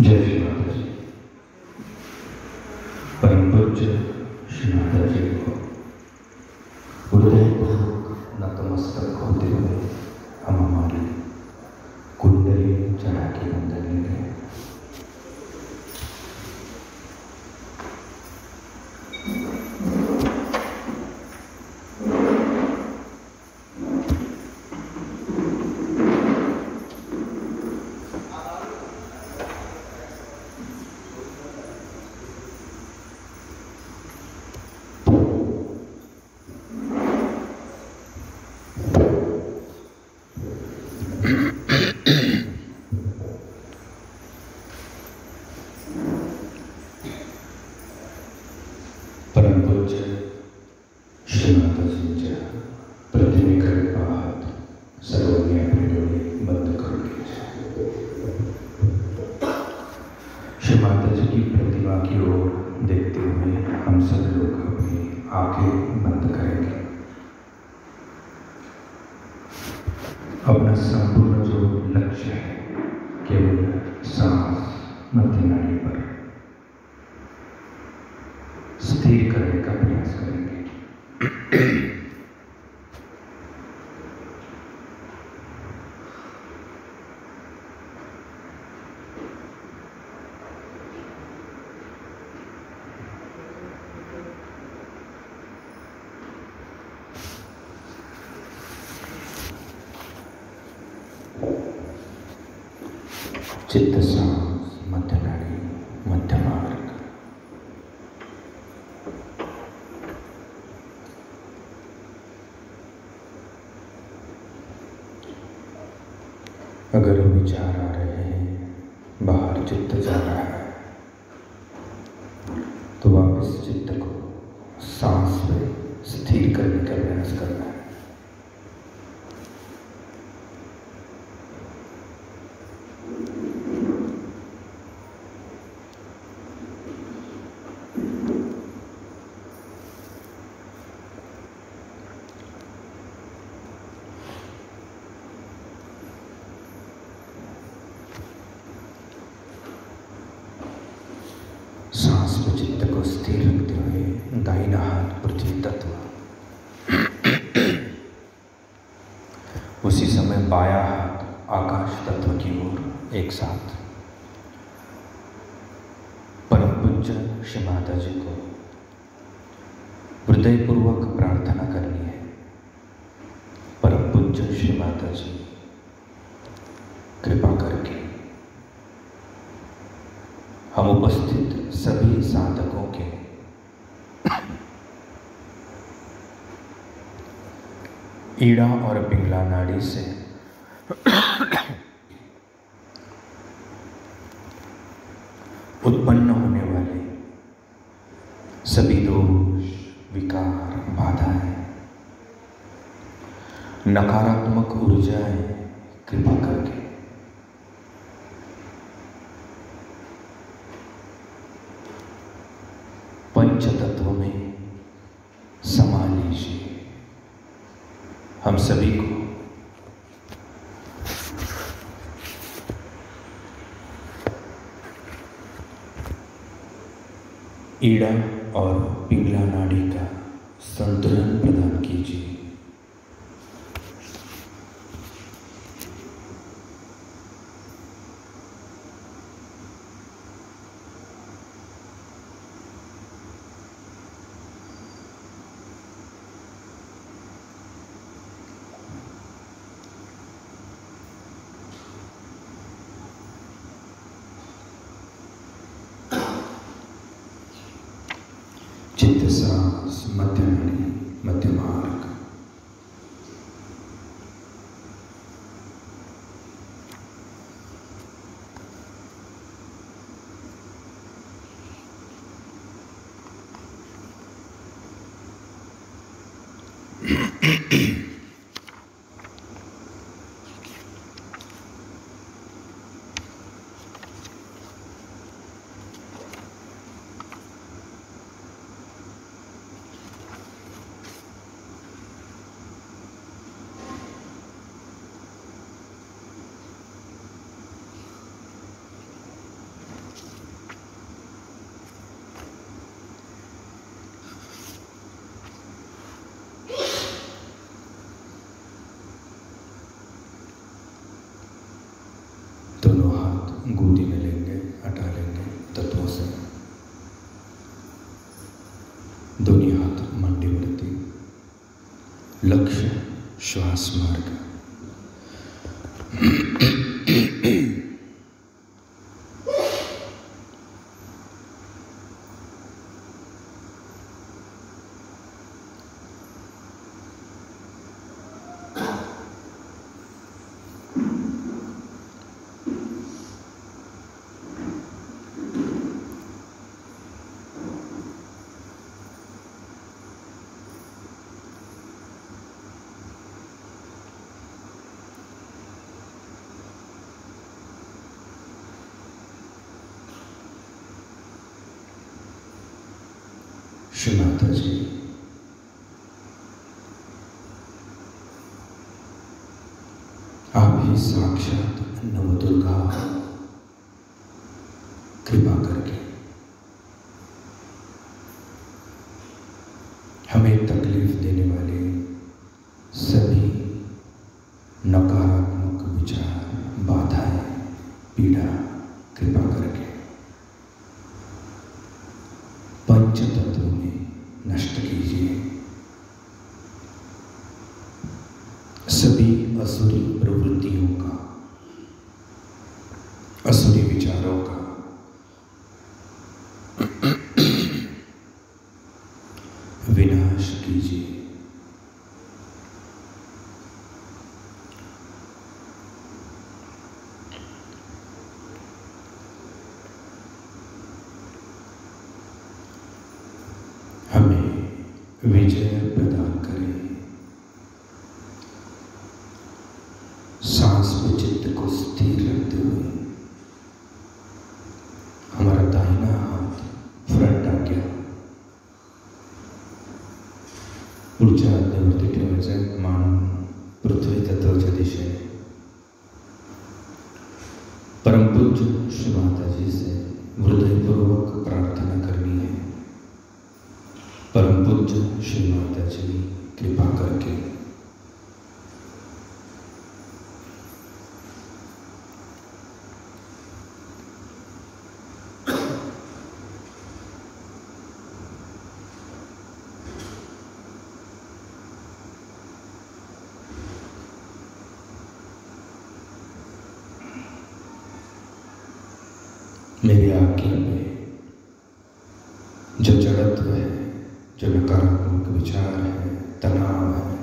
जय श्री माता जी। परम पूज्य श्री माता जी को हृदयपूर्वक नतमस्तक होते हुए हम हमारी कुंडली चढ़ा के अंदर ले गए परम पूज्य श्री माताजींच्या प्रतिमेकडे पाहत सर्वांनी आपले डोळे बंद करून घ्यायचे श्री माता जी की प्रतिमा की ओर देखते हुए हम सब लोग अपनी आँखें बंद करेंगे अपना संपूर्ण जो लक्ष्य है केवल सांस मध्य नाड़ी पर स्थिर करने का प्रयास करेंगे चित्त सांस मध्य नाड़ी मध्य मार्ग। अगर विचार आ रहे हैं, बाहर चित्त जा रहा है तो वापस चित्त को सांस में स्थिर करने का प्रयास करना है सांस में चित्त को स्थिर रखते हुए दाहिना हाथ पृथ्वी तत्व उसी समय बाया हाथ आकाश तत्व की ओर एक साथ परम पूज्य श्री माता जी को हृदयपूर्वक प्रार्थना करनी है। परम पूज्य श्री माता जी कृपा करके हम उपस्थित सभी साधकों के ईड़ा और पिंगला नाड़ी से उत्पन्न होने वाले सभी दोष विकार बाधाएँ नकारात्मक ऊर्जाएँ कृपा करके। पंच तत्वों में समा लीजिए। हम सभी को ईड़ा और पिंगला नाड़ी का संतुलन प्रदान कीजिए। लक्ष्य श्वास मार्ग। श्री माता जी। आप ही साक्षात नवदुर्गा कृपा करके हमें तकलीफ़ देने वाले सभी नकारात्मक विचार बाधाएँ पीड़ा कृपा करके पंच तत्वों में नष्ट कीजिए सभी असुरी प्रवृत्तियों का असुरी विचारों का। विनाश कीजिए। हमें विजय प्रदान करें सांस में चित्त को स्थिर रखते हुए हमारा दाहिना हाथ फ्रंट आ गया पुढच्या आज्ञेवरती ठेवायचं मान पृथ्वी तत्वाच्या दिशेने परमपूज्य श्री माताजी से हृदयपूर्वक प्रार्थना करनी है। परमपूज श्री माता जी कृपा करके। मेरी आज्ञा में जो जड़त्व है, जो नकारात्मक विचार है, तनाव है,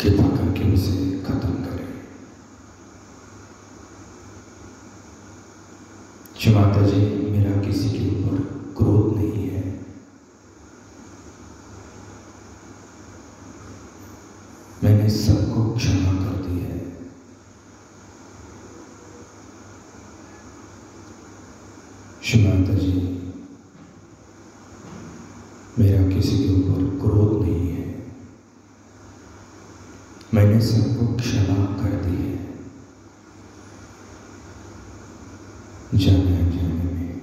कृपा करके उसे खत्म करें। माता जी मेरा किसी के ऊपर क्रोध नहीं है। मैंने सबको क्षमा कर दी है श्री माता जी मेरा किसी के ऊपर क्रोध नहीं है मैंने सबको क्षमा कर दी है। जाने अनजाने में।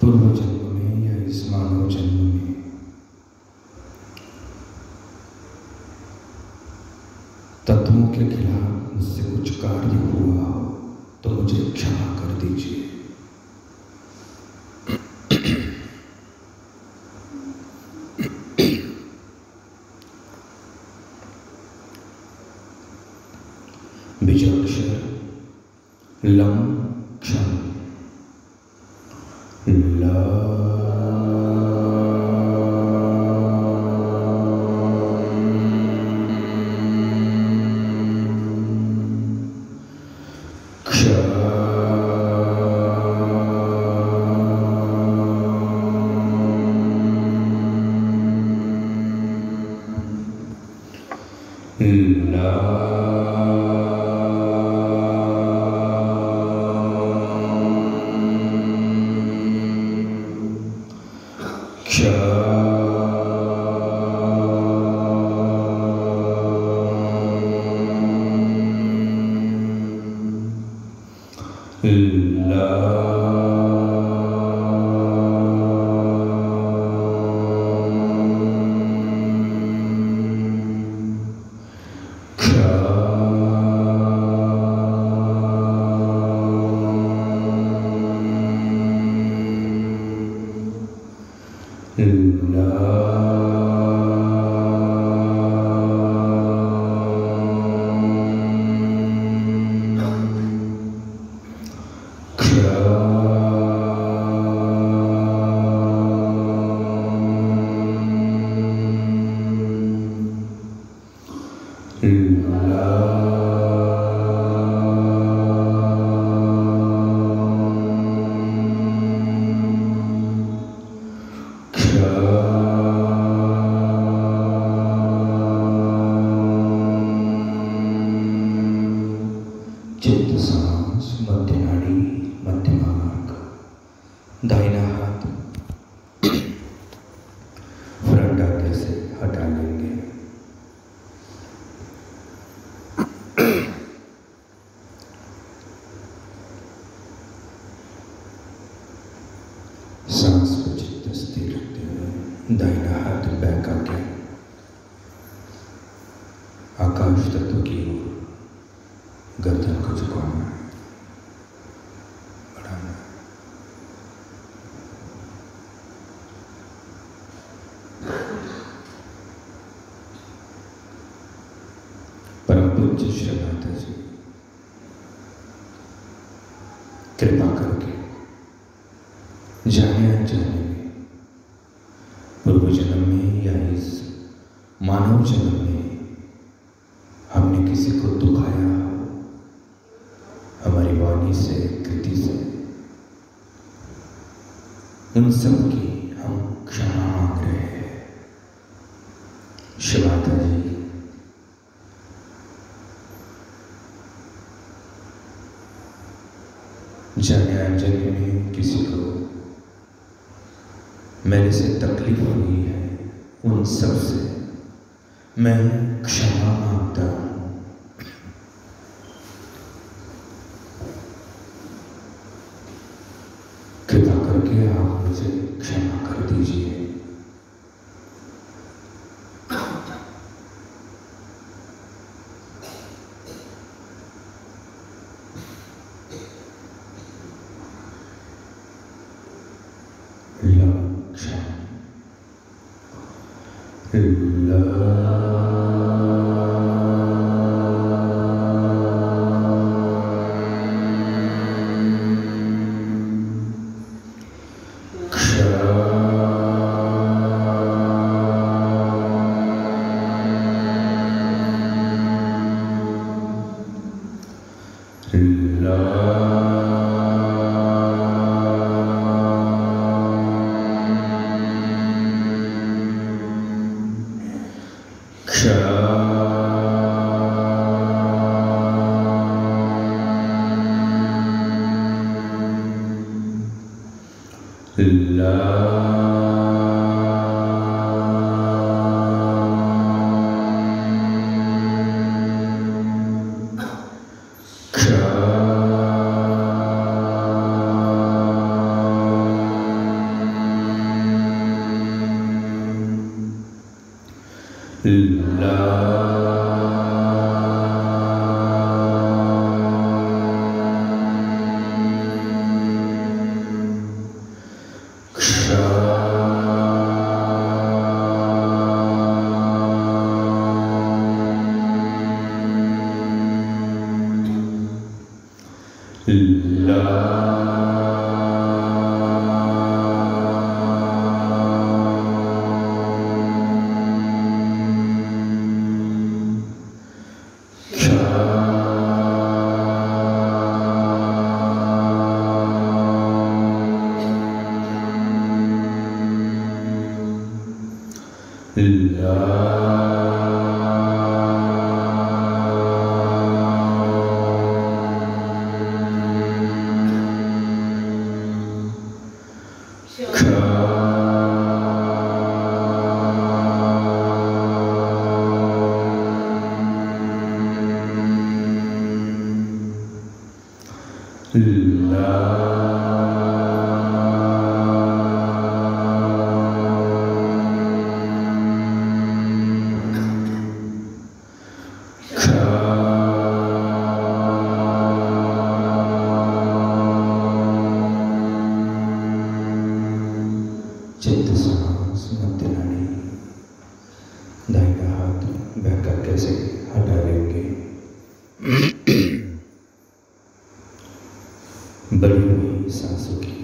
पूर्व कृपा करके। जाने अनजाने में। पूर्व जन्म में या इस मानव जन्म में हमने किसी को दुखाया? हमारी वाणी से, कृति से। उन सब की हम क्षमा मांग रहे हैं शिवाता जी जाने अनजाने में किसी को। मेरे से तकलीफ़ हुई है उन सबसे मैं क्षमा। चित्त कैसे हटा देंगे। बड़ी हुई सांसों की।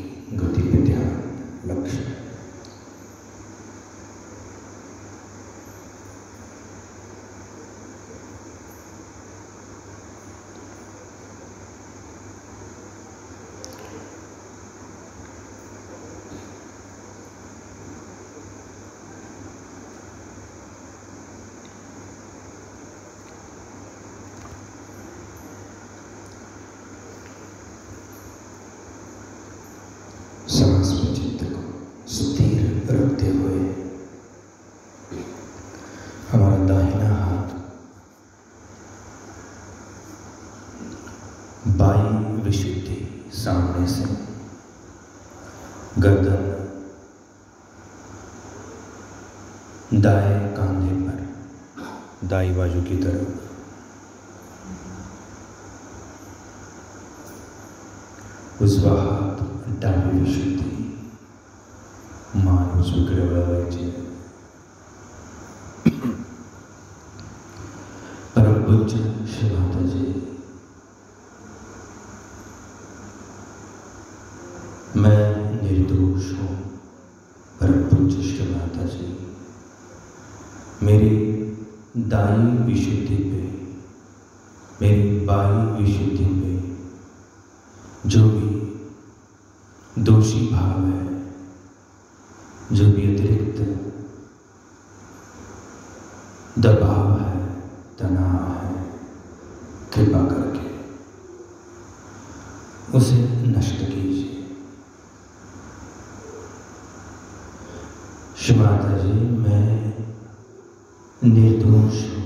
गर्दन दाए कांधे पर, दाई बाजू की तरफ़। उस वहाँ हात डावी विशुद्धी मानूस जी पुरुष हो परम पूज्यष्ट माता जी मेरे दाई विशुद्धि पे, मेरी बाई विशुद्धि पे, जो भी निर्दोष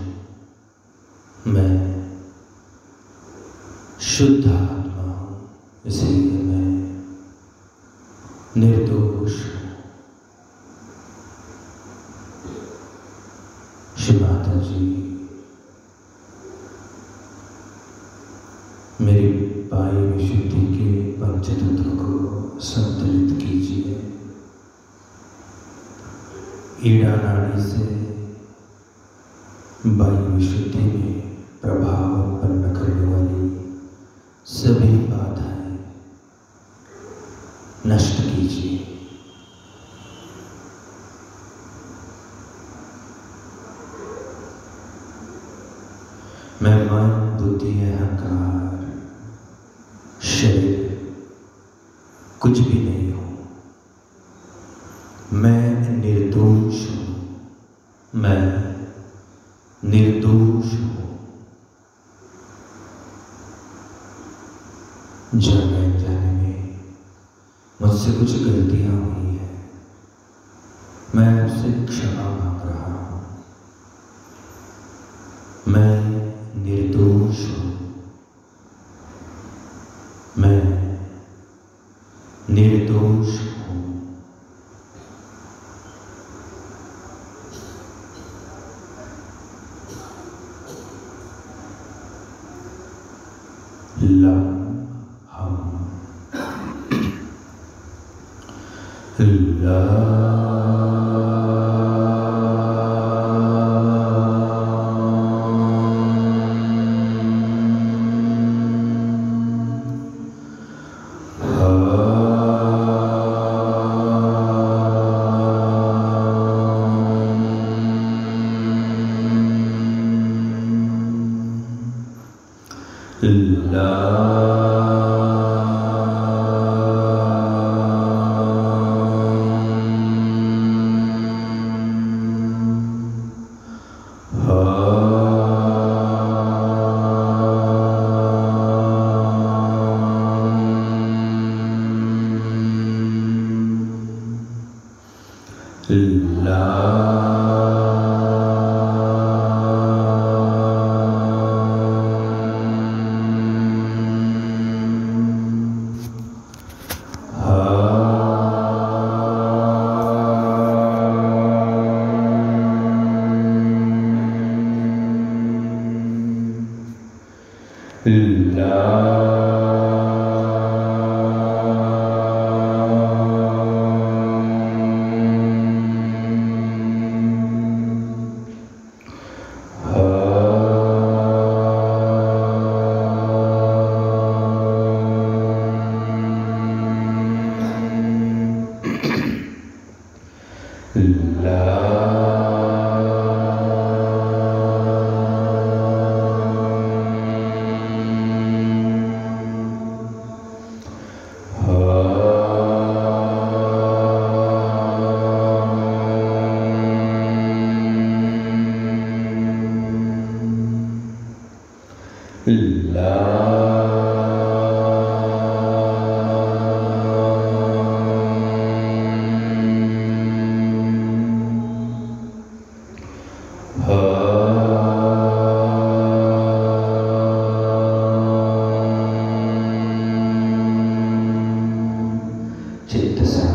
चित्त सा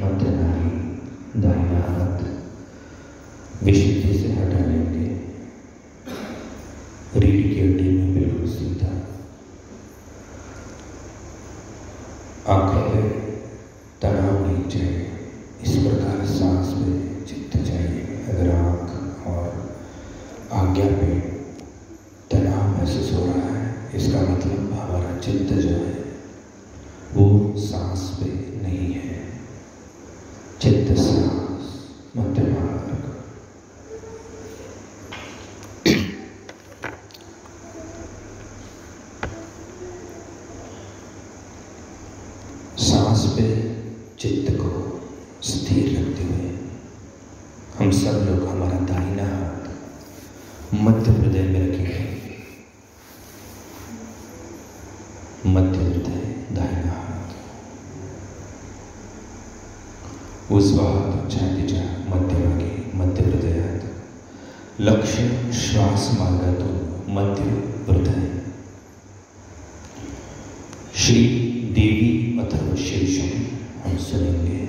मतना दयात विष्णु उजवा हात छातीच्या मध्यभागी मध्य हृदयात लक्ष श्वास मार्गातून मध्य हृदय श्री देवी अथर्व शीर्षम हम सुनेंगे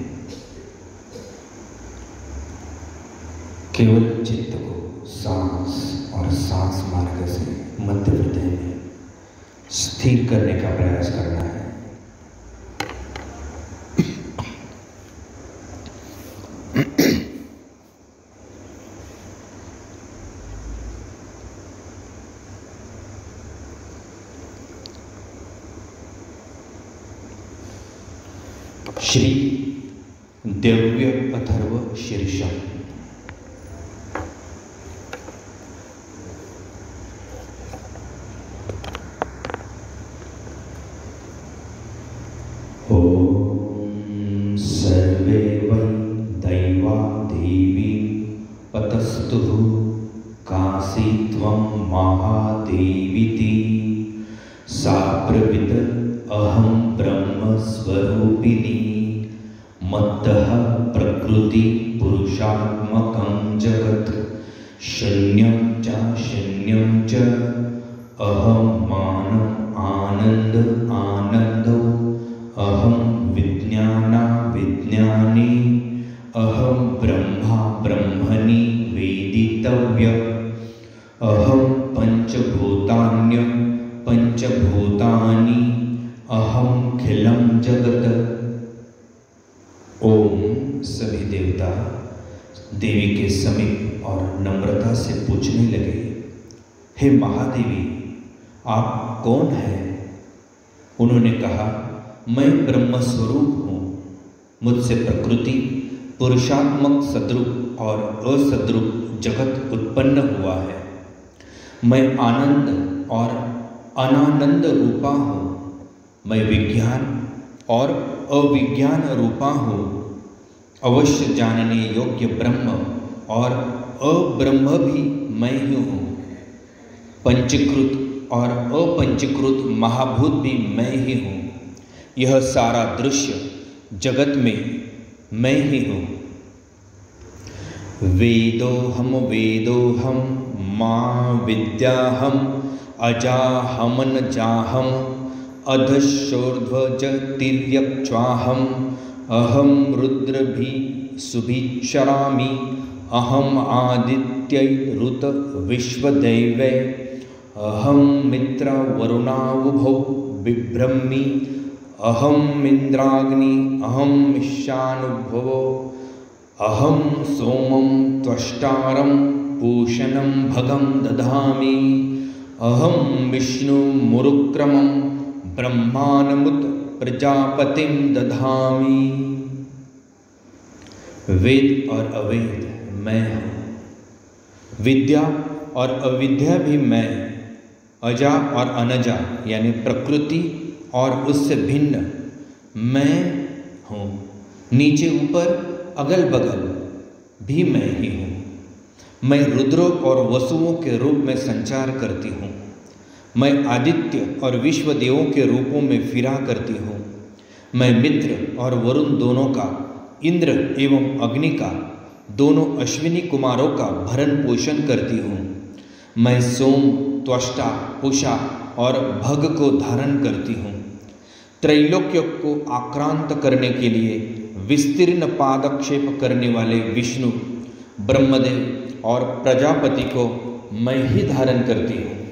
केवल चित्त को सांस और सांस मार्ग से मध्य हृदय में स्थिर करने का प्रयास करना है श्री दिव्य अथर्व शीर्षम। ॐ पुरुषात्मक सद्रुप और असद्रुप जगत उत्पन्न हुआ है। मैं आनंद और अनानंद रूपा हूँ। मैं विज्ञान और अविज्ञान रूपा हूँ। अवश्य जानने योग्य ब्रह्म और अब्रह्म भी मैं ही हूँ। पंचीकृत और अपंचीकृत महाभूत भी मैं ही हूँ। यह सारा दृश्य जगत में मैं ही हूँ। वेदो हम वेदो हम, माँ विद्याहम अजाहमन जाहम अधशोर्ध्वज तिर्यक्ष्वाहम अहम रुद्र भी सुभिक्षरामि अहम आदित्य ऋत विश्वदैवे अहम मित्र वरुणावुभौ बिभ्रमी अहम इंद्राग्नि अहम ईशानुभवो अहम सोमं त्वष्टारं पूषणं भगं दधामि। अहम विष्णुमुरुक्रमं ब्रह्मानमुत प्रजापतिं दधामि। वेद और अवेद मैं हूँ। विद्या और अविद्या भी मैं। अजा और अनजा यानी प्रकृति और उससे भिन्न मैं हूँ। नीचे ऊपर अगल बगल भी मैं ही हूँ। मैं रुद्रों और वसुओं के रूप में संचार करती हूँ। मैं आदित्य और विश्वदेवों के रूपों में फिरा करती हूँ। मैं मित्र और वरुण दोनों का, इंद्र एवं अग्नि का, दोनों अश्विनी कुमारों का भरण पोषण करती हूँ। मैं सोम, त्वष्टा पुषा और भग को धारण करती हूँ। त्रैलोक्य को आक्रांत करने के लिए विस्तीर्ण पादक्षेप करने वाले विष्णु, ब्रह्मदेव और प्रजापति को मैं ही धारण करती हूँ।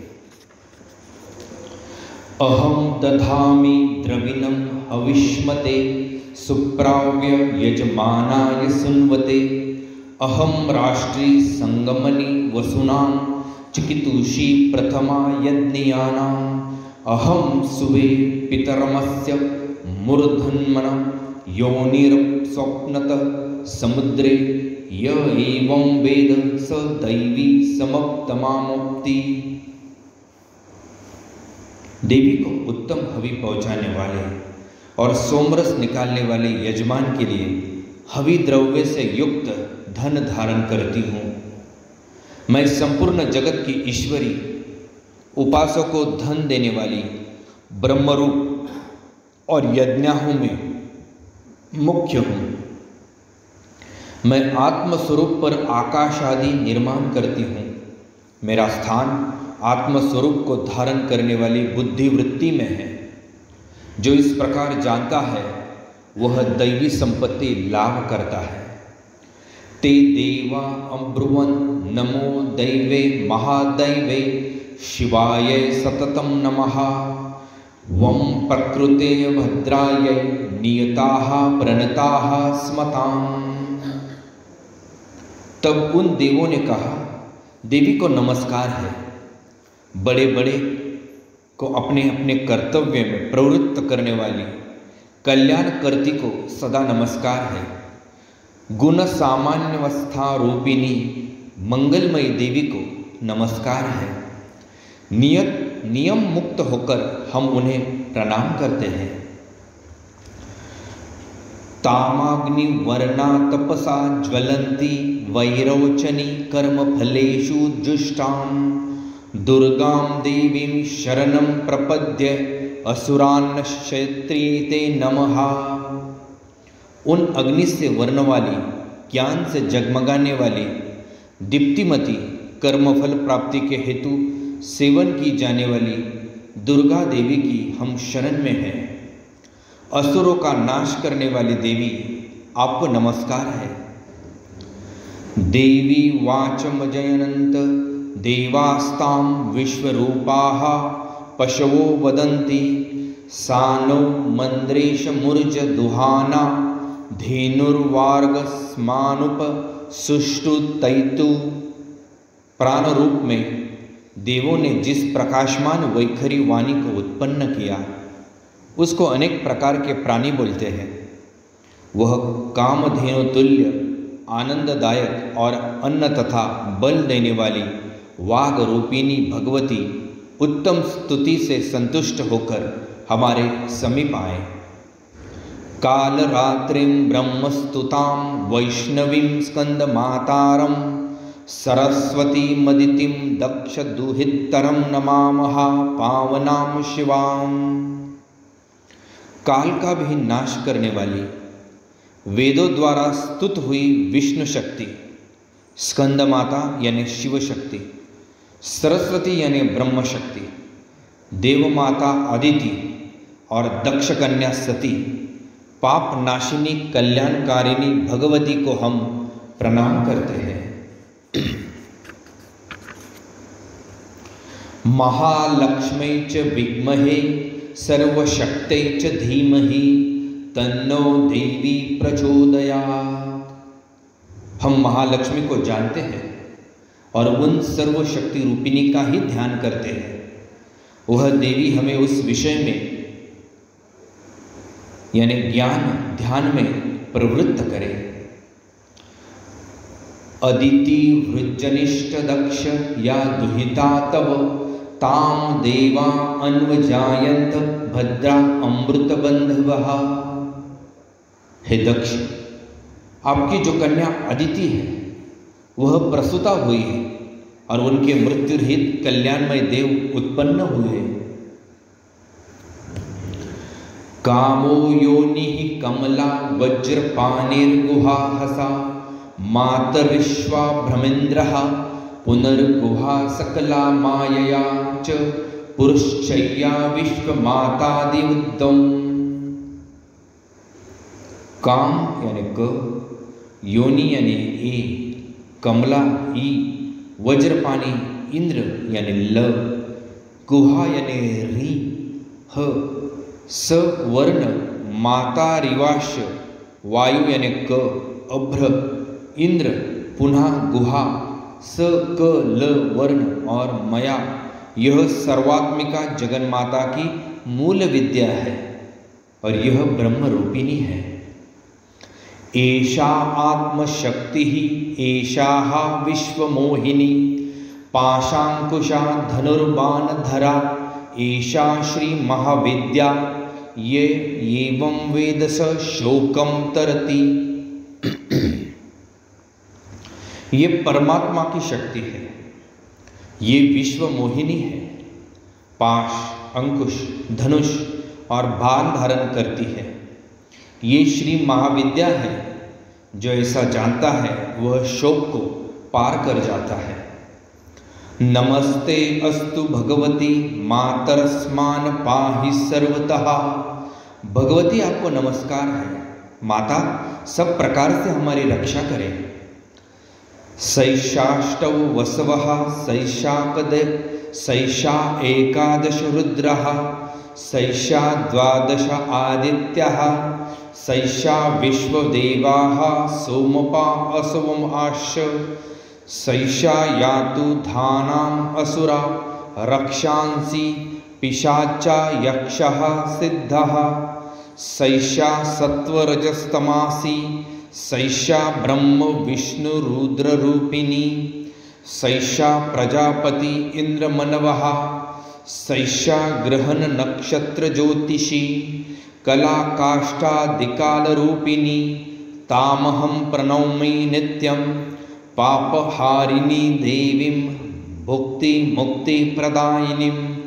अहम दधामि द्रविणं हविष्मते, सुप्राव्य यजमानाय सुन्वते। अहम राष्ट्री संगमनि वसुना, चिकितुषी प्रथमा यज्ञयानाम् अहम सुवे पितरमस्य मूर्धन्मन योनिरस्वप्नतः समुद्रे य वेद स दैवी समप्तमामुक्ति देवी को उत्तम हवि पहुँचाने वाले और सोमरस निकालने वाले यजमान के लिए हवि द्रव्य से युक्त धन धारण करती हूँ। मैं संपूर्ण जगत की ईश्वरी, उपासक को धन देने वाली ब्रह्मरूप और यज्ञाहों में मुख्य हूँ। मैं आत्मस्वरूप पर आकाश आदि निर्माण करती हूँ। मेरा स्थान आत्मस्वरूप को धारण करने वाली बुद्धि वृत्ति में है। जो इस प्रकार जानता है, वह दैवी संपत्ति लाभ करता है। ते देवा अब्रुवन नमो दैवे महादैवे, शिवाय सततम नमः। वम प्रकृते भद्राय नियता, प्रणता स्मताम तब उन देवों ने कहा, देवी को नमस्कार है। बड़े बड़े को अपने अपने कर्तव्य में प्रवृत्त करने वाली कल्याण करती को सदा नमस्कार है। गुण सामान्यवस्था रूपिणी मंगलमयी देवी को नमस्कार है। नियत, नियम मुक्त होकर हम उन्हें प्रणाम करते हैं। तामाग्नि वर्णा तपसा ज्वलंती वैरोचनी कर्म फलेषु जुष्टाम दुर्गां देवीं शरणं प्रपद्य असुरान्नक्षत्रियते नमः। उन अग्नि से वर्ण वाली, ज्ञान से जगमगाने वाली, दीप्तिमती कर्मफल प्राप्ति के हेतु सेवन की जाने वाली दुर्गा देवी की हम शरण में हैं। असुरों का नाश करने वाली देवी, आपको नमस्कार है। देवी वाचम जयनंत देवास्ताम विश्वरूपा, पशवो वदंती सानो मंद्रेश मुर्ज दुहाना धेनुर्वार्ग स्मानुप सुष्टु तैतु। प्राण रूप में देवों ने जिस प्रकाशमान वैखरी वाणी को उत्पन्न किया उसको अनेक प्रकार के प्राणी बोलते हैं। वह कामधेनु तुल्य आनंददायक और अन्न तथा बल देने वाली वाघ रूपिणी भगवती उत्तम स्तुति से संतुष्ट होकर हमारे समीप आए। काल वैष्णवीं मातारम सरस्वती मदितिम दक्ष दुहितरम नमामहा पावनाम शिवाम। काल का भी नाश करने वाली। वेदों द्वारा स्तुत हुई विष्णु शक्ति, स्कंद माता यानी शिव शक्ति, सरस्वती यानी ब्रह्म शक्ति, देव माता अदिति और दक्ष कन्या सती, पाप नाशिनी कल्याणकारिणी भगवती को हम प्रणाम करते हैं। महालक्ष्मी च विद्महे सर्वशक्ते धीमहि, तन्नो देवी प्रचोदया हम महालक्ष्मी को जानते हैं और उन सर्वशक्ति रूपिणी का ही ध्यान करते हैं। वह देवी हमें उस विषय में, यानी ज्ञान, ध्यान में प्रवृत्त करे। अदिति वृजनिष्ठ दक्ष या दुहिता तब ताम देवा अन्वजायंत भद्रा अमृत बंधव हे दक्ष, आपकी जो कन्या अदिति है, वह प्रसूता हुई है और उनके मृत्यु रहित कल्याणमय देव उत्पन्न हुए। कामो योनि कमला वज्रपानिर्गुहा हसा मातरिश्वा भ्रमेन्द्र पुनर्गुहा सकला मायया। च पुरुषय्या विश्वमातादिउद्दम काम यानी क, योनि यानी ए, कमला, ई वज्रपानी इंद्र यानी ल, गुहा यानी री, ह, स, वर्ण, माता, रिवाश, वायु यानी क, अभ्र, इंद्र, पुनः गुहा, स, क, ल, वर्ण और मया यह सर्वात्मिका जगन्माता की मूल विद्या है और यह ब्रह्म रूपिणी है। एषा आत्मशक्ति, एषा विश्वमोहिनी पाशाकुशा धनुर्बाणधरा, एषा श्री महाविद्या ये एवं वेद स शोकम तरती। ये परमात्मा की शक्ति है। ये विश्व मोहिनी है। पाश, अंकुश, धनुष और बाण धारण करती है। ये श्री महाविद्या है। जो ऐसा जानता है, वह शोक को पार कर जाता है। नमस्ते अस्तु भगवती, मातरस्मान पाहि सर्वतः। भगवती, आपको नमस्कार है। माता, सब प्रकार से हमारी रक्षा करें। सैषाष्टौ वसव, सैषाकद, सैषा एकादश रुद्र, सैषा द्वादश आदित्य, सैषा विश्वदेवा, सोमपा असवम आश सैषा यातु धानाम असुरा, रक्षांसी पिशाचा यक्ष सिद्ध, सैषा सत्वरजस्तमासी सैषा ब्रह्म विष्णु रुद्र रूपिणी, सैषा प्रजापति इंद्रमनव सैषा ग्रहण नक्षत्र ज्योतिषी, कला काष्ठादिकाल रूपिणी तामहम प्रणौमी नित्यम पापहारिणी देवीं, भुक्ति मुक्ति प्रदायिनीं,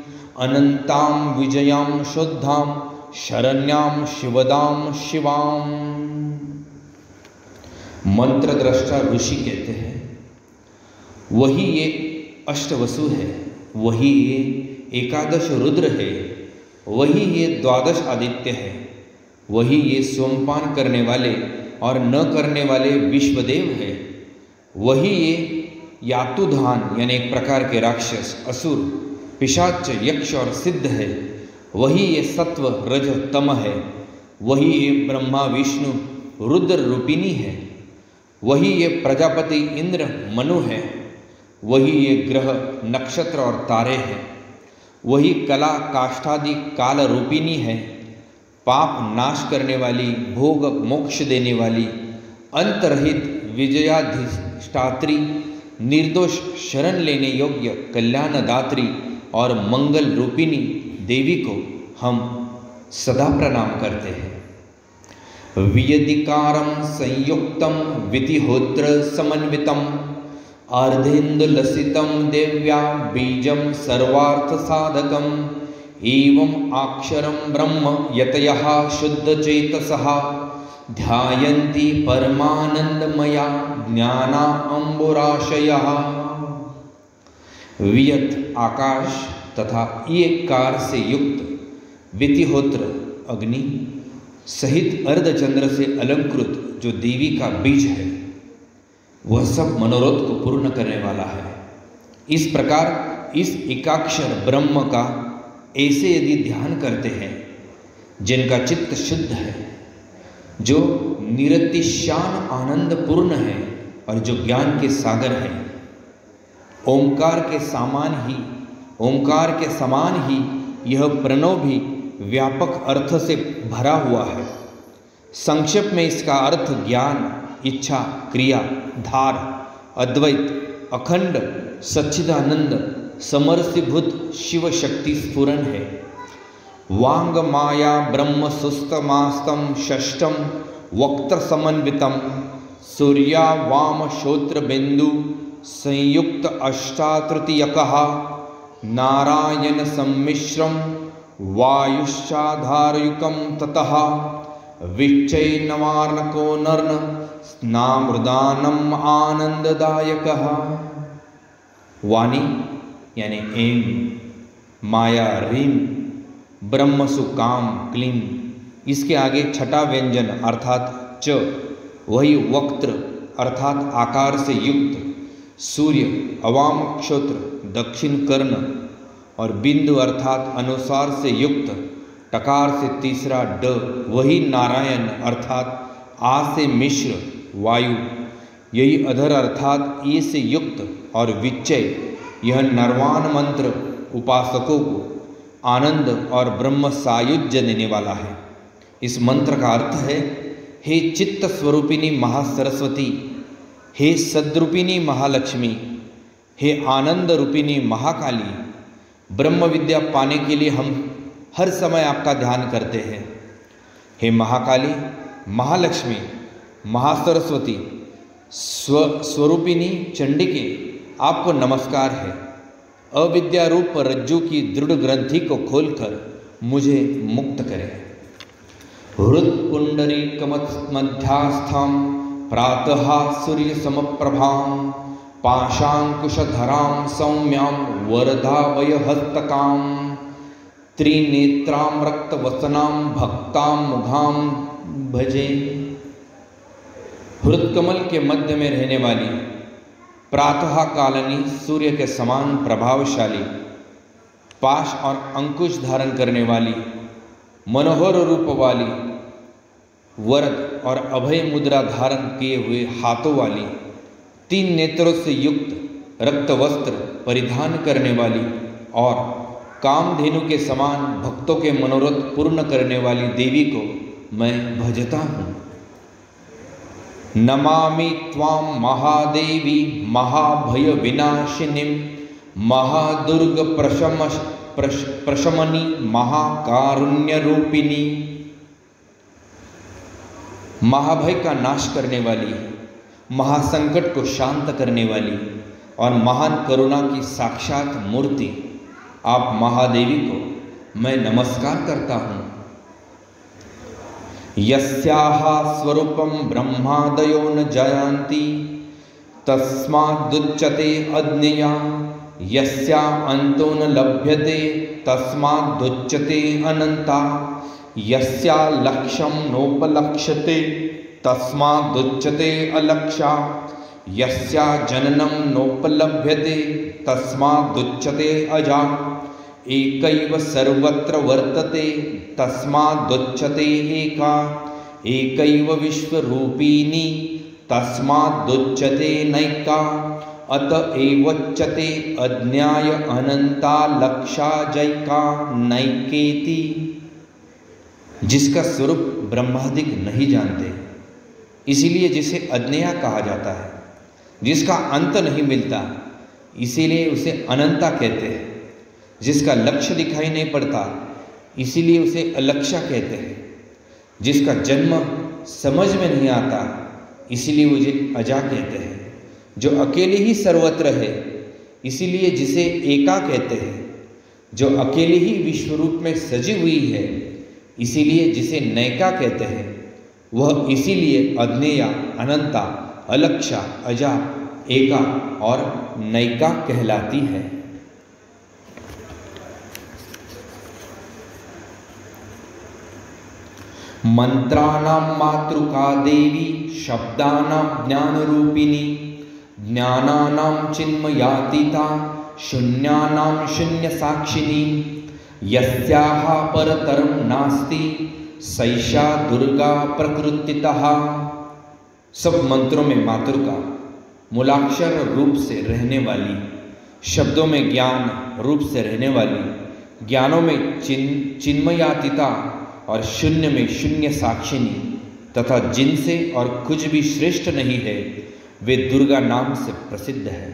अनन्तां विजयां शुद्धां, शरण्यां शिवदां शिवाम। मंत्र दृष्टा ऋषि कहते हैं। वही ये अष्टवसु है, वही ये एकादश रुद्र है, वही ये द्वादश आदित्य है, वही ये सोमपान करने वाले और न करने वाले विश्वदेव है, वही ये यातुधान यानी एक प्रकार के राक्षस, असुर, पिशाच, यक्ष और सिद्ध है, वही ये सत्व, रज, तम है, वही ये ब्रह्मा, विष्णु, रुद्र, रूपिणी है। वही ये प्रजापति इंद्र मनु हैं, वही ये ग्रह नक्षत्र और तारे हैं, वही कला काष्ठादि काल रूपिणी है, पाप नाश करने वाली, भोग मोक्ष देने वाली, अंतरहित विजयाधिष्ठात्री, निर्दोष शरण लेने योग्य कल्याणदात्री और मंगल रूपिणी देवी को हम सदा प्रणाम करते हैं। वियदिकारम संयुक्तम विधिहोत्र समन्वितम। अर्धेन्दुलसितं देव्या बीजं सर्वार्थसाधकम्। एवम् अक्षरं ब्रह्म यतयः शुद्धचेतसः। ध्यायन्ति परमानन्दमया ज्ञाना अम्बुराशयः। वियत आकाश तथा एक कार से युक्त वितिहोत्र अग्नि सहित अर्धचंद्र से अलंकृत जो देवी का बीज है, वह सब मनोरथ को पूर्ण करने वाला है। इस प्रकार इस एकाक्षर ब्रह्म का ऐसे यदि ध्यान करते हैं, जिनका चित्त शुद्ध है, जो निरतिशान आनंद पूर्ण है और जो ज्ञान के सागर है, ओंकार के समान ही, ओंकार के समान ही यह प्रणव भी व्यापक अर्थ से भरा हुआ है। संक्षेप में इसका अर्थ ज्ञान, इच्छा, क्रिया, धार, अद्वैत, अखंड, सच्चिदानंद, समरसीभूत शिव शक्ति स्फुरन है। वांग माया ब्रह्म सुस्तमास्तम षष्टम वक्त्र समन्वितम सूर्या वाम श्रोत्र बिंदु संयुक्त अष्टातृतीयक नारायण सम्मिश्रम वायुश्चाधारयुकम ततः विच्चैनवार्णको नर्न स्नामृदानम आनंददायक वाणी, यानी एम माया रीम ब्रह्मसु काम क्लीम इसके आगे छठा व्यंजन अर्थात च, वही वक्त्र अर्थात आकार से युक्त, सूर्य, अवाम क्षोत्र, दक्षिण कर्ण और बिंदु अर्थात अनुसार से युक्त, टकार से तीसरा ड, वही नारायण अर्थात आ से मिश्र, वायु। यही अधर अर्थात ई से युक्त और विचय यह नरवान मंत्र उपासकों को आनंद और ब्रह्म सायुज्य देने वाला है। इस मंत्र का अर्थ है, हे चित्त स्वरूपिणी महासरस्वती, हे सद्रूपिणी महालक्ष्मी, हे आनंद रूपिणी महाकाली ब्रह्म विद्या पाने के लिए हम हर समय आपका ध्यान करते हैं। हे महाकाली, महालक्ष्मी, महासरस्वती, स्व, स्वरूपिणी चंडिके, आपको नमस्कार है। अविद्या रूप रज्जु की दृढ़ ग्रंथि को खोलकर मुझे मुक्त करें। हृत्पुंडरी मध्यास्थम प्रातः सूर्य समप्रभां पाशाकुशधरां सौम्यां वरदावयहस्तकां, त्रिनेत्रां रक्तवसनां भक्तां मुघां भजे। हृदकमल के मध्य में रहने वाली प्रातः कालनी सूर्य के समान प्रभावशाली, पाश और अंकुश धारण करने वाली, मनोहर रूप वाली, वरद और अभय मुद्रा धारण किए हुए हाथों वाली तीन नेत्रों से युक्त रक्त वस्त्र परिधान करने वाली और कामधेनु के समान भक्तों के मनोरथ पूर्ण करने वाली देवी को मैं भजता हूँ। नमामि त्वां महादेवी महाभय विनाशिनी महादुर्ग प्रशम प्रश, प्रशमनी महाकारुण्य रूपिणी महाभय का नाश करने वाली महासंकट को शांत करने वाली और महान करुणा की साक्षात मूर्ति, आप महादेवी को मैं नमस्कार करता हूँ। यस्याः स्वरूपं ब्रह्मादयो न जयन्ति तस्मादुच्यते अज्ञेया यस्या अंतो न लभ्यते तस्मादुच्यते अनंता यस्या लक्ष्यम नोपलक्ष्यते। तस्मादुच्यते अलक्षा यस्या जननम नोपलभ्यते तस्मादुच्यते अजा। एकैव सर्वत्र वर्तते तस्मादुच्यते एका। एकैव विश्वरूपिणी तस्मादुच्यते नैका। अत एवच्यते अज्ञाय अनंता लक्षा जैका नैकेति। जिसका स्वरूप ब्रह्मादिक नहीं जानते। इसीलिए जिसे अज्ञया कहा जाता है, जिसका अंत नहीं मिलता, इसीलिए उसे अनंता कहते हैं। जिसका लक्ष्य दिखाई नहीं पड़ता, इसीलिए उसे अलक्षा कहते हैं। जिसका जन्म समझ में नहीं आता, इसीलिए उसे अजा कहते हैं। जो अकेले ही सर्वत्र है, इसीलिए जिसे एका कहते हैं। जो अकेले ही विश्व रूप में सजी हुई है, इसीलिए जिसे नैका कहते हैं। वह इसीलिए अग्नेया, अनंता अलक्षा अजा, एका और नैका कहलाती है। मंत्राणां मातृका देवी, शब्दानां ज्ञानरूपिणी, ज्ञानानां चिन्मयातीता शून्य शून्यसाक्षिणी, यस्याः परतरं नास्ति सैषा दुर्गा प्रकृतितः। सब मंत्रों में मातृका मूलाक्षर रूप से रहने वाली, शब्दों में ज्ञान रूप से रहने वाली, ज्ञानों में चिन्ह चिन्मयातीता और शून्य में शून्य साक्षिनी तथा जिनसे और कुछ भी श्रेष्ठ नहीं है, वे दुर्गा नाम से प्रसिद्ध है।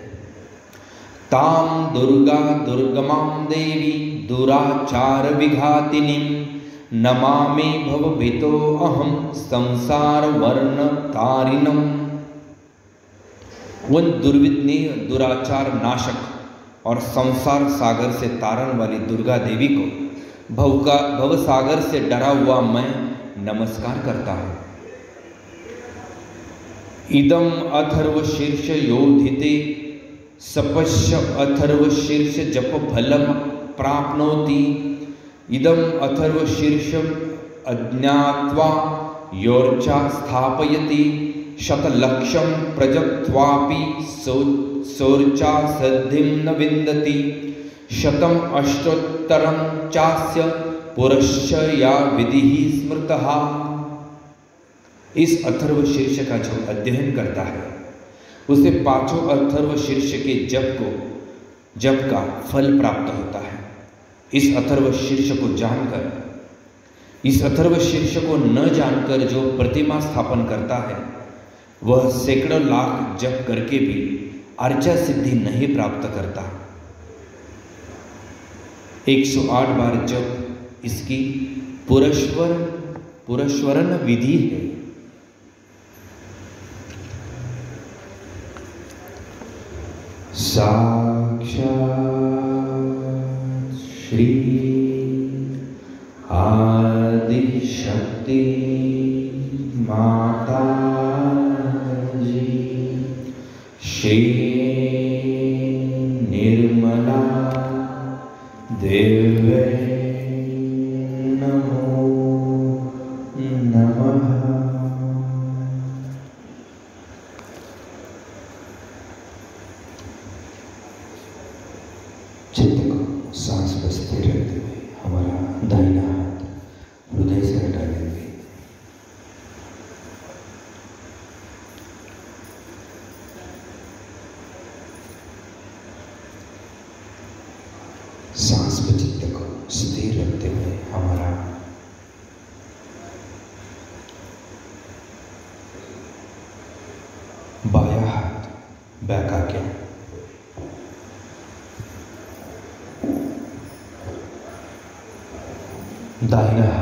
ताम दुर्गा दुर्गमां देवी दुराचार विघातिनी नमामि भवभितो अहम संसार वर्ण तारिणम उन दुर्विज्ञ दुराचार नाशक और संसार सागर से तारण वाली दुर्गा देवी को भव का भव सागर से डरा हुआ मैं नमस्कार करता हूँ। इदम अथर्व शीर्ष योधिते, सपश्य अथर्व शीर्ष जप फलम प्राप्नोति इदम अथर्व शीर्ष अज्ञात्वा योर्चा स्थापयति शतलक्षम प्रजक्त्वापि सो सोर्चा सद्धिं न विन्दति, शतम अष्टोत्तरम चास्य पुरश्च या विधि स्मृतः। इस अथर्व शीर्ष का जो अध्ययन करता है, उसे पाँचों अथर्व शीर्ष के जप को जप का फल प्राप्त होता है। इस अथर्व शीर्ष को जानकर, इस अथर्व शीर्ष को न जानकर जो प्रतिमा स्थापन करता है, वह सैकड़ों लाख जप करके भी अर्चा सिद्धि नहीं प्राप्त करता। 108 बार जप इसकी पुरस्वर पुरस्वरण विधि है। साक्षात् श्री आदिशक्ति माता जी। श्री निर्मला देवे नमो नमः चित्त को सांस पर स्थिर रखते हुए हमारा दाहिना हाथ हृदय से हटा लेंगे सांस पर चित्त को स्थिर रखते हुए हमारा बाया हाथ बैक आ गया दाहिना हाथ।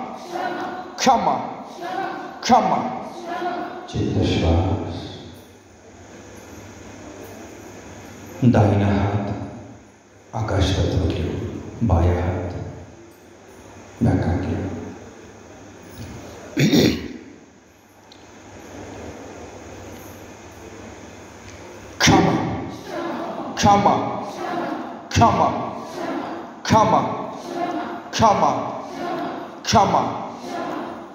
क्षमा चित्त श्वास दाहिना हाथ आकाश तत्व की ओर बाया हाथ बैका किया क्षमा क्षमा क्षमा क्षमा क्षमा क्षमा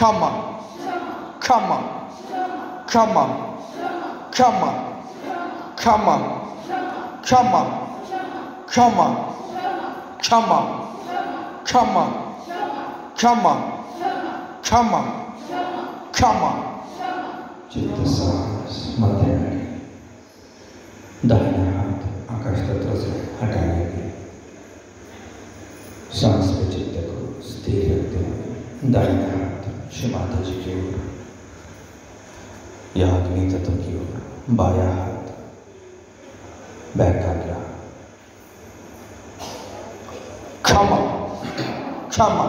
क्षमा क्षमा क्षमा क्षमा क्षमा क्षमा क्षमा क्षमा क्षमा क्षमा क्षमा क्षमा चित्त सांस मध्य नाड़ी दाहिना हाथ आकाश तत्व से हटा लेंगे सांस पे चित्त को स्थिर रखते हुए दाहिना हाथ श्री माता जी की ओर या अग्नि तत्व की ओर बाया हाथ आ गया क्षमा क्षमा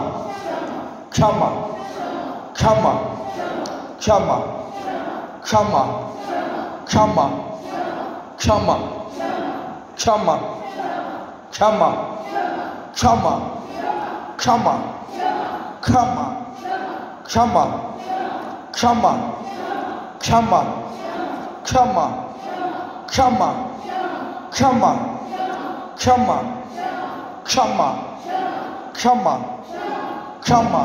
क्षमा क्षमा क्षमा क्षमा क्षमा क्षमा क्षमा क्षमा क्षमा क्षमा क्षमा क्षमा क्षमा क्षमा क्षमा क्षमा क्षमा क्षमा क्षमा क्षमा क्षमा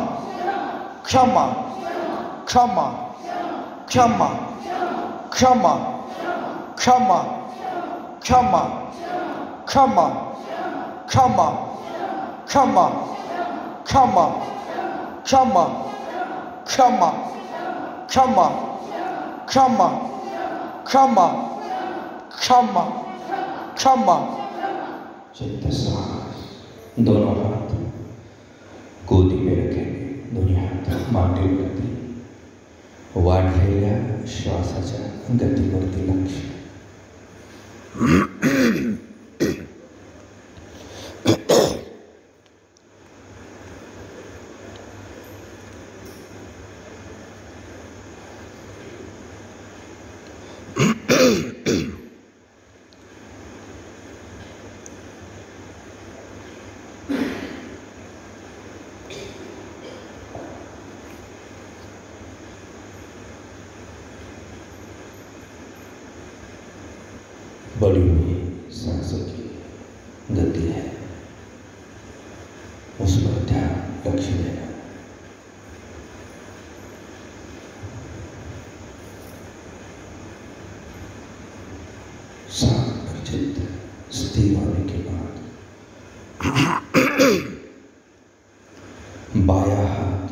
क्षमा क्षमा क्षमा क्षमा Come on. Come on. Come on. Come on. Come on. Come on. Take this heart. दोनों हाथ गोदी में रखेंगे दोनों हाथ मांडे में रखेंगे वाढलेल्या श्वासाच्या गतीवरती लक्ष Bayar heart.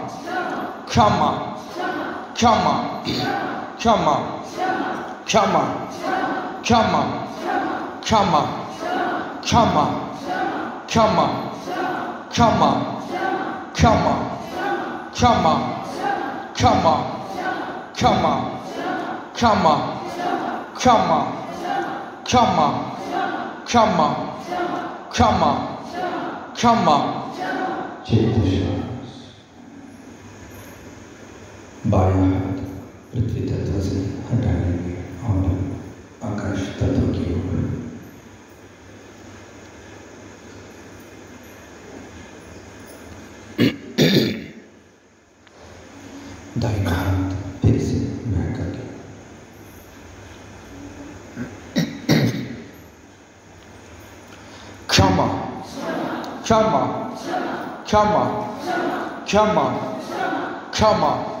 Come on! Come on! Come on! Come on! Come on! Come on! Come on! Come on! Come on! Come on! Come on! Come on! Come on! Come on! Come on! Come on! Come on! Come on! बाया हाथ पृथ्वी तत्व से हटाएँगे और आकाश तत्व की ओर। दाहिना हाथ फिर से बहका के क्षमा। क्षमा। क्षमा। क्षमा। क्षमा।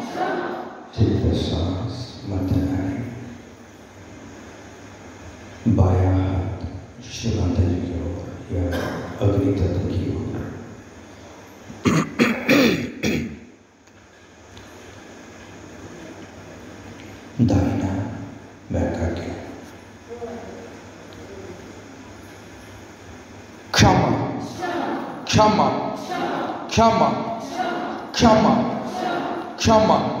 ठीक है सांस मत बाया हाथ श्री माता जी की ओर या अग्नि तत्व की ओर दाहिना बैठा के क्षमा क्षमा क्षमा क्षमा क्षमा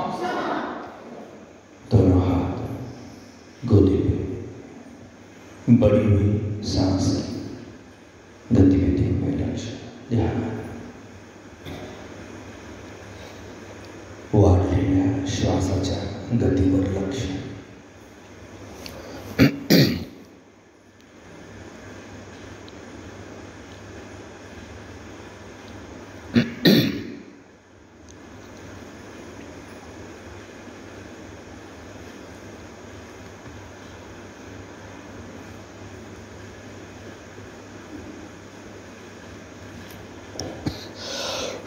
बड़ी हुई सांस गति गतिविधि में लक्ष्य ध्यान वाढलेल्या गति गतीवर लक्ष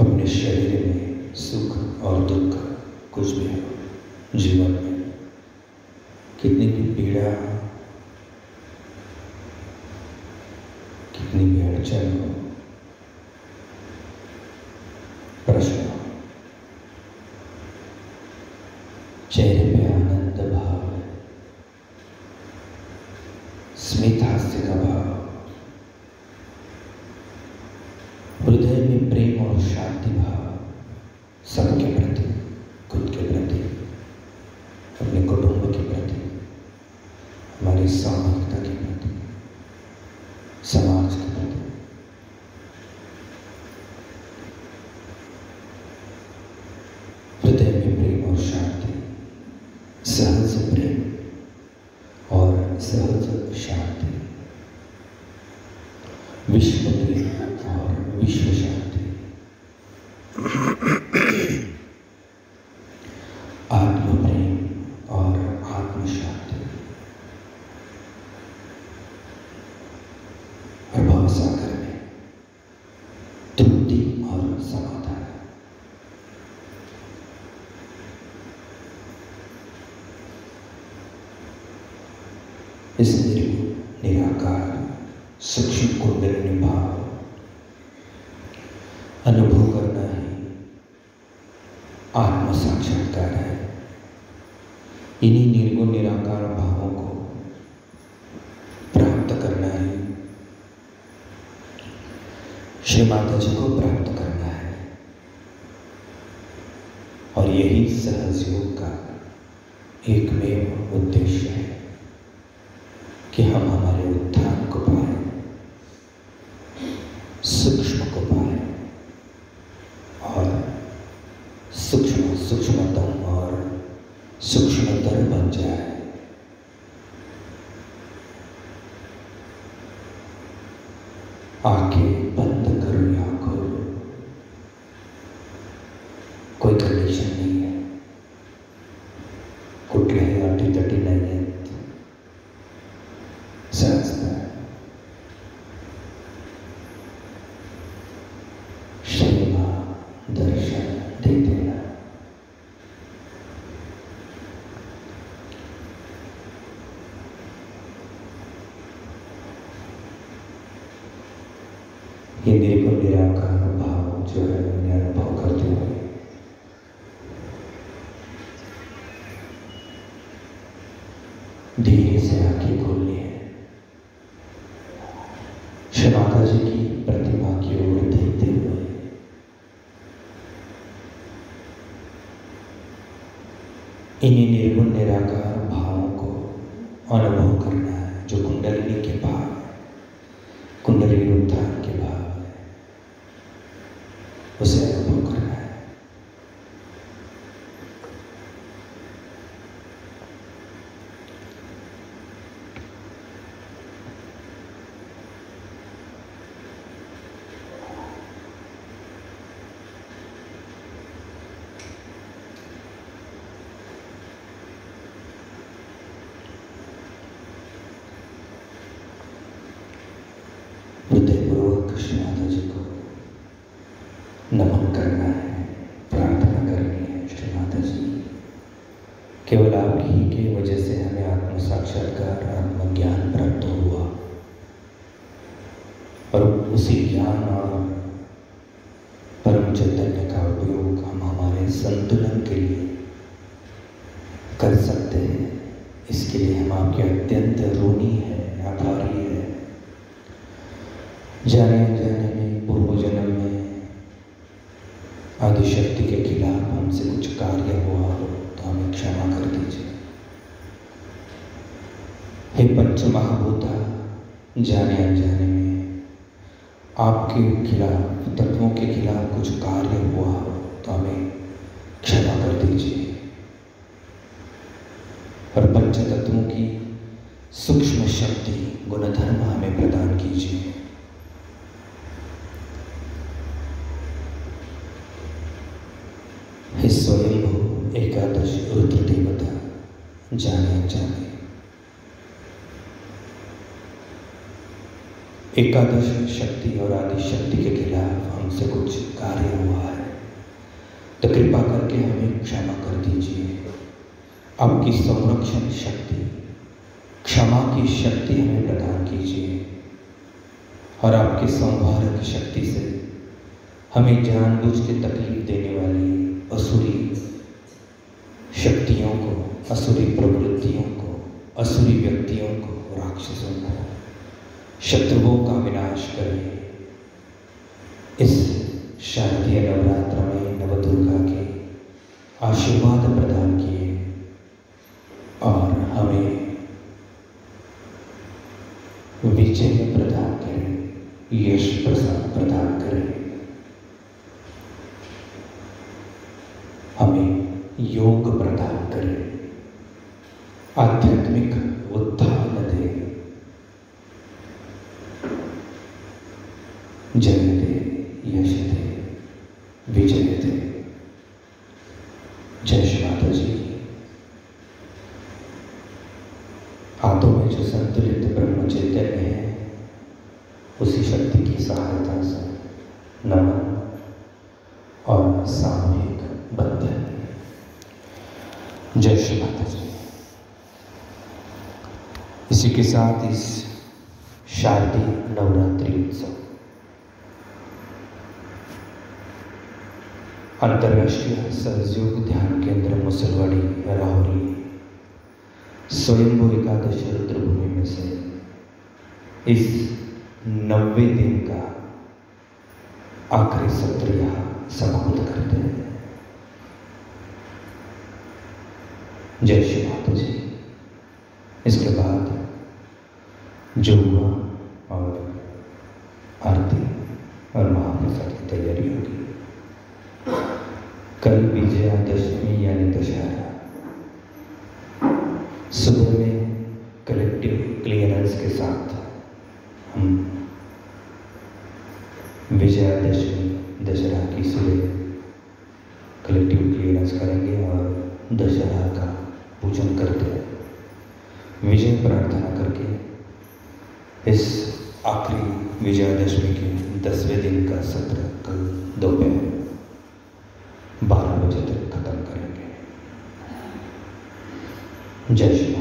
अपने शरीर में सुख और दुख कुछ भी हो जीवन में कितनी भी पीड़ा कितनी भी अड़चन हो प्रश्न हो चेहरे पे आनंद भाव है स्मित हास्य का भाव हृदय में प्रेम और शांति भाव सबके प्रति खुद के प्रति अपने कुटुंब के प्रति हमारी सामूहिकता के प्रति समाज के प्रति हृदय में प्रेम और शांति सहज प्रेम और सहज शांति विश्व प्रेम और विश्व शांति आत्म प्रेम और आत्म शांति और भाव सागर में तृप्ति और समाधान इस निर्गुण निराकार कुंडलिनी भाव अनुभव करना ही आत्म साक्षात्कार है। इन्हीं निर्गुण निराकार भावों को प्राप्त करना है। श्री माता जी को प्राप्त करना है। और यही सहज योग का एकमेव उद्देश्य है कि हम हमारे उत्थान को पाए सूक्ष्म को पाए और सूक्ष्म सूक्ष्मतम और सूक्ष्मतर बन जाए आँखें बंद करो या खोलो कोई कंडीशन नहीं है कुठल्याही अटीतटी नाही आहेत सहजता ये निर्गुण निराकार भाव जो है मैंने अनुभव करते हुए धीरे से आँखें खोलनी है शमाता जी की प्रतिमा की ओर देखते हुए इन्हीं निर्गुण निराकार भावों को अनुभव करना है जो कुंडलिनी के भाव है कुंडलिनी उत्थान के भाव है उसे अनुभव करना है हृदयपूर्वक कृष्ण माता जी को नमन करना है प्रार्थना करनी है श्री माता जी केवल आपकी ही की वजह से हमें आत्म साक्षात्कार आत्मज्ञान प्राप्त हुआ। और उसी ज्ञान और परम चैतन्य का उपयोग हम हमारे संतुलन के लिए कर सकते हैं। इसके लिए हम आपके अत्यंत ऋणी है, आभारी है। जाने जाने में पूर्व जन्म में आदिशक्ति के खिलाफ हमसे कुछ कार्य हुआ हो तो हमें क्षमा कर दीजिए हे पंच महाभूता जाने अनजाने में आपके खिलाफ, तत्वों के खिलाफ कुछ कार्य हुआ तो हमें क्षमा कर दीजिए। और पंच तत्वों की सूक्ष्म शक्ति गुणधर्म हमें प्रदान कीजिए। स्वयं एकादश रुद्र देवता, जाने जाने एकादश शक्ति और आदि शक्ति के खिलाफ हमसे कुछ कार्य हुआ है। तो कृपा करके हमें क्षमा कर दीजिए। आपकी संरक्षण शक्ति, क्षमा की शक्ति हमें प्रदान कीजिए। और आपके संहारक शक्ति से हमें जानबूझ के तकलीफ़ देने वाली असुरी शक्तियों को, असुरी प्रवृत्तियों को, असुरी व्यक्तियों को राक्षसों को शत्रुओं का विनाश करिए इस शारदीय नवरात्र में नवदुर्गा के आशीर्वाद प्रदान किए और हमें विजय प्रदान करें, यश प्रसाद प्रदान करें। हमें योग प्रदान करें। आध्यात्मिक उत्थान दे जय दे यश दे विजय दे जय श्री माता जी हाथों में जो संतुलित ब्रह्म चैतन्य है उसी शक्ति की सहायता से नमन और सामूहिक बंधन जय श्री माता जी इसी के साथ इस शारदीय नवरात्रि उत्सव। अंतर्राष्ट्रीय सहयोग ध्यान केंद्र मुसलवाड़ी, राहुरी, स्वयंभू एकादश रुद्रभूमि में से इस नब्बे दिन का आखिरी सत्र यहाँ समाप्त करते हैं। जय श्री माता जी। इसके बाद जो हुआ और आरती और महाप्रसाद की तैयारी होगी कल विजयादशमी यानी दशहरा। सुबह में कलेक्टिव क्लियरेंस के साथ हम विजयादशमी, दशहरा की सुबह कलेक्टिव क्लियरेंस करेंगे और दशहरा का पूजन करते विजय प्रार्थना करके इस आखिरी विजयादशमी के दसवें दिन का सत्र कल दोपहर बारह बजे तक खत्म करेंगे। जय श्री